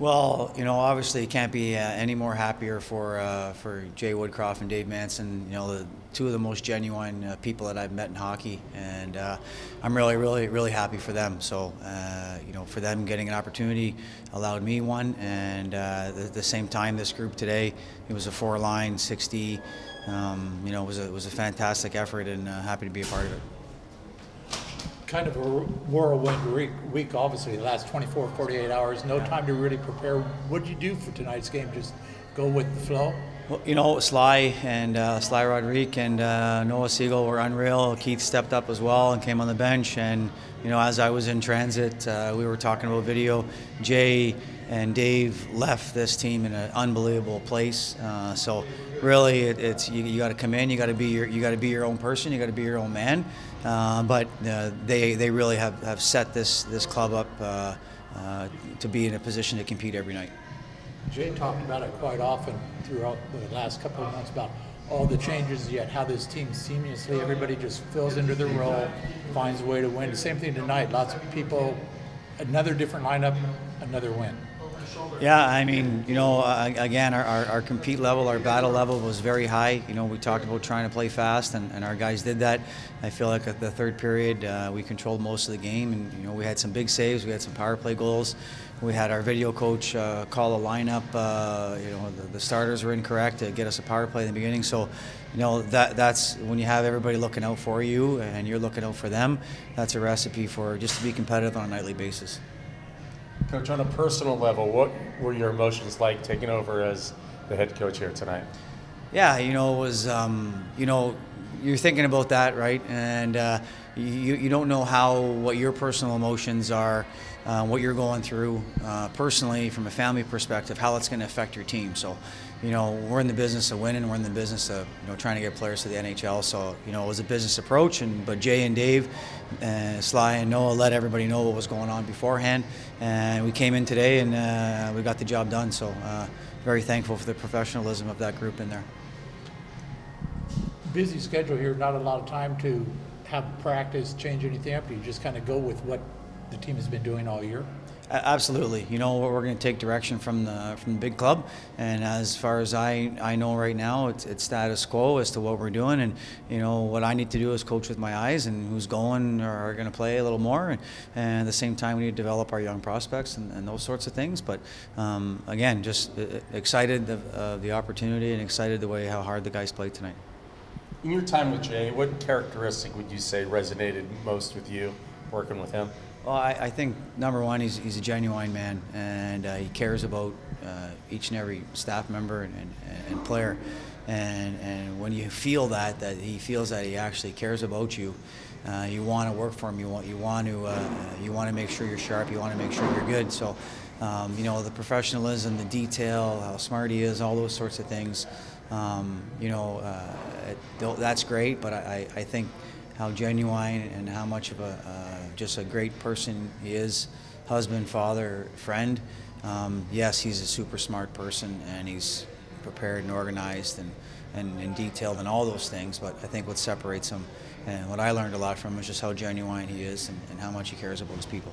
Well, you know, obviously, can't be uh, any more happier for uh, for Jay Woodcroft and Dave Manson. You know, the two of the most genuine uh, people that I've met in hockey, and uh, I'm really, really, really happy for them. So, uh, you know, for them getting an opportunity allowed me one, and uh, at the same time, this group today, it was a four-line, 60. Um, you know, it was a, it was a fantastic effort, and happy to be a part of it kind of a whirlwind week, week, obviously, the last 24, 48 hours, no time to really prepare. What did you do for tonight's game? Just go with the flow? Well, you know, Sly and uh, Sly Rodrigue and uh, Noah Siegel were unreal. Keith stepped up as well and came on the bench. And, you know, as I was in transit, uh, we were talking about video. Jay and Dave left this team in an unbelievable place. Uh, so really, it, it's you, you got to come in. You got to be your you got to be your own person. You got to be your own man. Uh, but uh, they they really have, have set this this club up to be in a position to compete every night. Jay talked about it quite often throughout the last couple of months about all the changes yet how this team seamlessly everybody just fills into their role finds a way to win. The same thing tonight lots of people another different lineup another win yeah, I mean, you know, uh, again, our, our, our, compete level, our battle level was very high. You know, we talked about trying to play fast, and, and our guys did that. I feel like at the third period, uh, we controlled most of the game, and, you know, we had some big saves, we had some power play goals. We had our video coach uh, call a lineup. Uh, you know, the, the, starters were incorrect to get us a power play in the beginning. So, you know, that that's when you have everybody looking out for you and you're looking out for them. That's a recipe for just to be competitive on a nightly basis. Coach, on a personal level, what were your emotions like taking over as the head coach here tonight? Yeah, you know, it was, um, you know, you're thinking about that, right? And uh, you, you don't know how, what your personal emotions are, uh, what you're going through uh, personally from a family perspective, how it's going to affect your team. So, you know, we're in the business of winning. We're in the business of you know trying to get players to the NHL. So, you know, it was a business approach. And but Jay and Dave, and Sly and Noah let everybody know what was going on beforehand. And we came in today and uh, we got the job done. So, uh, very thankful for the professionalism of that group in there. Busy schedule here. Not a lot of time to have practice, change anything up. You just kind of go with what the team has been doing all year. Absolutely. You know, we're going to take direction from the from the big club, and as far as I, I know right now, it's, it's status quo as to what we're doing, and you know what I need to do is coach with my eyes and who's going or are going to play a little more, and, and, at the same time we need to develop our young prospects and, and those sorts of things. But um, again, just uh, excited of uh, the opportunity and excited the way how hard the guys played tonight. In your time with Jay, what characteristic would you say resonated most with you working with him? Well, I, I, think number one, he's, he's a genuine man, and uh, he cares about uh, each and every staff member and, and, and, player. And, and when you feel that, that he feels that he actually cares about you, uh, you want to work for him. You want you want to uh, you want to make sure you're sharp. You want to make sure you're good. So, um, you know, the professionalism, the detail, how smart he is, all those sorts of things. Um, you know, uh, that's great. But I, I think how genuine and how much of a uh, just a great person he is, husband, father, friend. Um, yes, he's a super smart person and he's prepared and organized and, and, and detailed and all those things. But I think what separates him and what I learned a lot from him is just how genuine he is and, and how much he cares about his people.